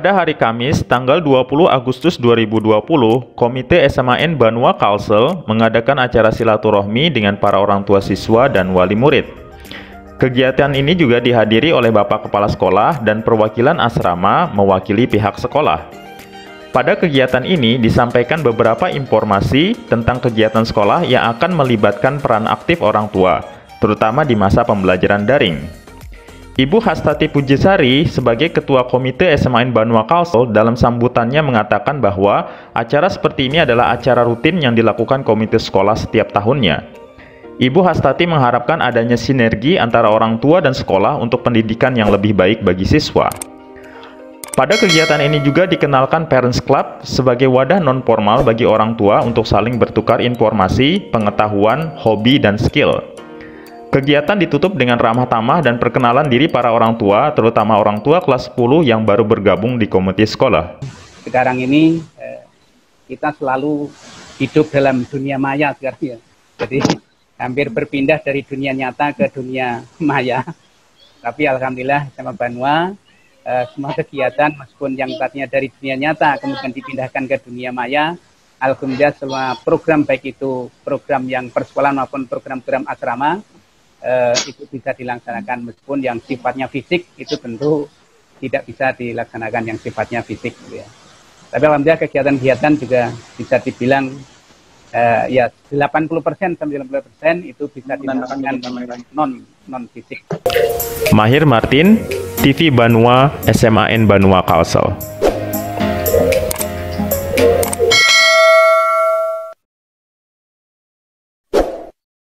Pada hari Kamis, tanggal 20 Agustus 2020, Komite SMAN Banua Kalsel mengadakan acara silaturahmi dengan para orang tua siswa dan wali murid. Kegiatan ini juga dihadiri oleh Bapak Kepala Sekolah dan perwakilan asrama mewakili pihak sekolah. Pada kegiatan ini disampaikan beberapa informasi tentang kegiatan sekolah yang akan melibatkan peran aktif orang tua, terutama di masa pembelajaran daring. Ibu Hastati Pujisari sebagai Ketua Komite SMAN Banua Kalsel dalam sambutannya mengatakan bahwa acara seperti ini adalah acara rutin yang dilakukan komite sekolah setiap tahunnya. Ibu Hastati mengharapkan adanya sinergi antara orang tua dan sekolah untuk pendidikan yang lebih baik bagi siswa. Pada kegiatan ini juga dikenalkan Parents Club sebagai wadah non-formal bagi orang tua untuk saling bertukar informasi, pengetahuan, hobi, dan skill. Kegiatan ditutup dengan ramah tamah dan perkenalan diri para orang tua, terutama orang tua kelas 10 yang baru bergabung di komite sekolah. Sekarang ini eh, kita selalu hidup dalam dunia maya sekarang ya. Jadi hampir berpindah dari dunia nyata ke dunia maya. Tapi alhamdulillah sama Banua eh, semua kegiatan meskipun yang tadinya dari dunia nyata kemudian dipindahkan ke dunia maya, alhamdulillah semua program baik itu program yang persekolahan maupun program-program asrama eh, itu bisa dilaksanakan meskipun yang sifatnya fisik itu tentu tidak bisa dilaksanakan yang sifatnya fisik gitu ya. Tapi alhamdulillah kegiatan-kegiatan juga bisa dibilang eh, ya 80 persen sampai 90 persen itu bisa dilaksanakan non non fisik. Mahir Martin, TV Banua, SMAN Banua Kalsel.